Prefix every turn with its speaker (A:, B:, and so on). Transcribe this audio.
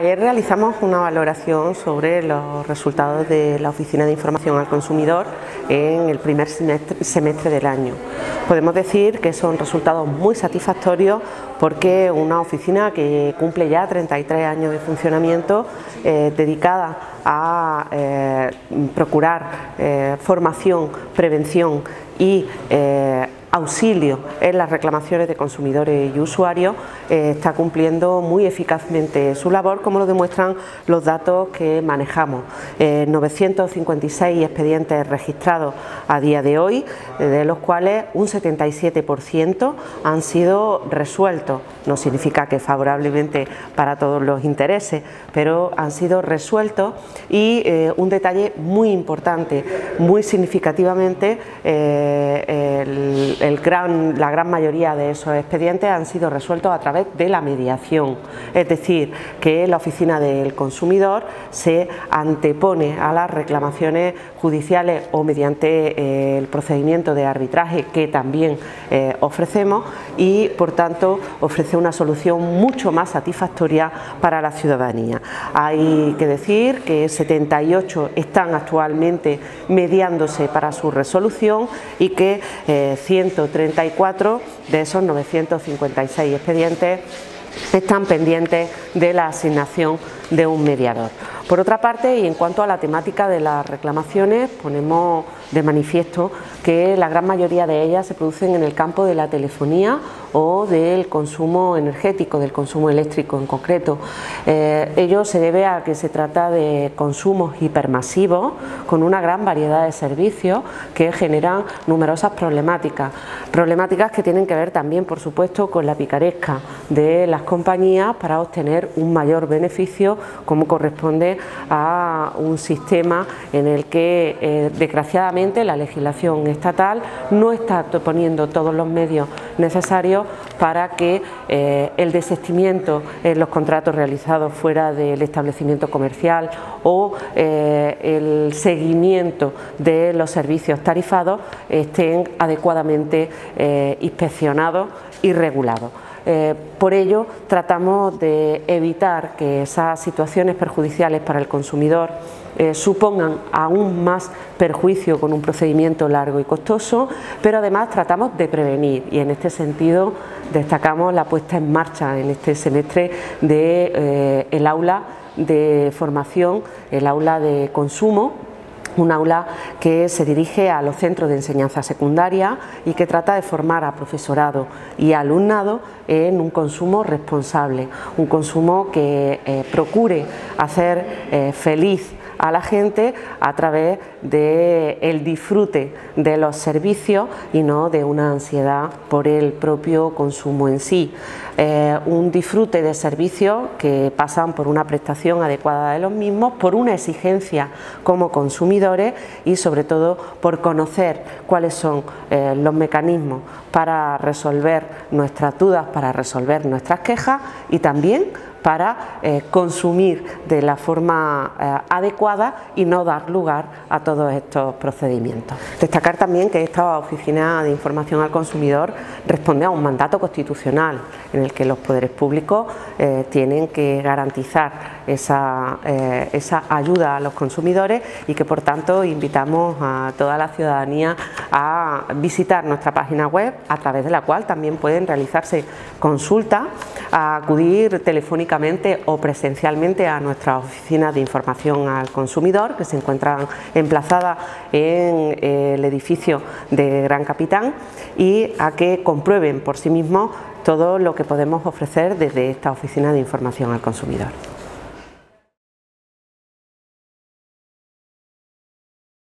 A: Ayer realizamos una valoración sobre los resultados de la Oficina de Información al Consumidor en el primer semestre, del año. Podemos decir que son resultados muy satisfactorios porque una oficina que cumple ya 33 años de funcionamiento eh, dedicada a eh, procurar eh, formación, prevención y auxilio en las reclamaciones de consumidores y usuarios eh, está cumpliendo muy eficazmente su labor como lo demuestran los datos que manejamos. 956 eh, expedientes registrados a día de hoy, eh, de los cuales un 77% han sido resueltos. No significa que favorablemente para todos los intereses, pero han sido resueltos y un detalle muy importante, muy significativamente el, la gran mayoría de esos expedientes han sido resueltos a través de la mediación, es decir, que la oficina del consumidor se antepone a las reclamaciones judiciales o mediante eh, el procedimiento de arbitraje que también eh, ofrecemos y por tanto ofrece una solución mucho más satisfactoria para la ciudadanía. Hay que decir que 78 están actualmente mediándose para su resolución y que 134 eh, de esos 956 expedientes están pendientes de la asignación de un mediador. Por otra parte, y en cuanto a la temática de las reclamaciones, ponemos de manifiesto que la gran mayoría de ellas se producen en el campo de la telefonía o del consumo energético, del consumo eléctrico en concreto. Eh, ello se debe a que se trata de consumos hipermasivos con una gran variedad de servicios que generan numerosas problemáticas. Problemáticas que tienen que ver también, por supuesto, con la picaresca de las compañías para obtener un mayor beneficio como corresponde a un sistema en el que eh, desgraciadamente la legislación estatal no está poniendo todos los medios necesarios para que eh, el desestimiento en los contratos realizados fuera del establecimiento comercial o eh, el seguimiento de los servicios tarifados estén adecuadamente inspeccionados y regulados. Eh, por ello, tratamos de evitar que esas situaciones perjudiciales para el consumidor eh, supongan aún más perjuicio con un procedimiento largo y costoso, pero además tratamos de prevenir. Y en este sentido destacamos la puesta en marcha en este semestre del de, eh, aula de formación, el aula de consumo un aula que se dirige a los centros de enseñanza secundaria y que trata de formar a profesorado y alumnado en un consumo responsable, un consumo que eh, procure hacer eh, feliz a la gente a través del el disfrute de los servicios y no de una ansiedad por el propio consumo en sí. Eh, un disfrute de servicios que pasan por una prestación adecuada de los mismos, por una exigencia como consumidores y sobre todo por conocer cuáles son eh, los mecanismos para resolver nuestras dudas, para resolver nuestras quejas y también para eh, consumir de la forma eh, adecuada y no dar lugar a todos estos procedimientos. Destacar también que esta Oficina de Información al Consumidor responde a un mandato constitucional en el que los poderes públicos eh, tienen que garantizar esa, esa ayuda a los consumidores y que por tanto invitamos a toda la ciudadanía a visitar nuestra página web a través de la cual también pueden realizarse consultas, a acudir telefónicamente o presencialmente a nuestra oficina de información al consumidor que se encuentran emplazada en eh, el edificio de Gran Capitán y a que comprueben por sí mismos todo lo que podemos ofrecer desde esta oficina de información al consumidor.